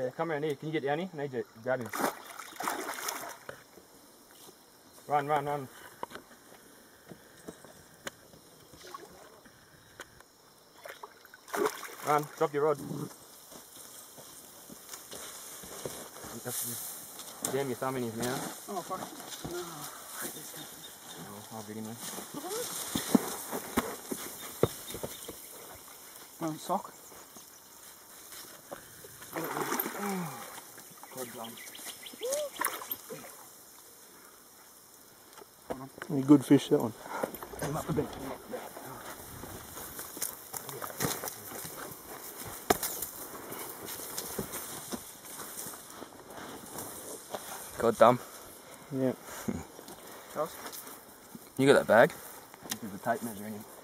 Yeah, come around here. Can you get down here? I need you uh, to grab him. Run, run, run. Run, drop your rod. Jam your thumb in his mouth. Oh, fuck. No, I hate this catfish. Oh, I'll begin with. Oh, sock. Good done. Any good fish that one? Come up a bit. God damn. Yeah. Charles? You got that bag? There's a tape measure in it.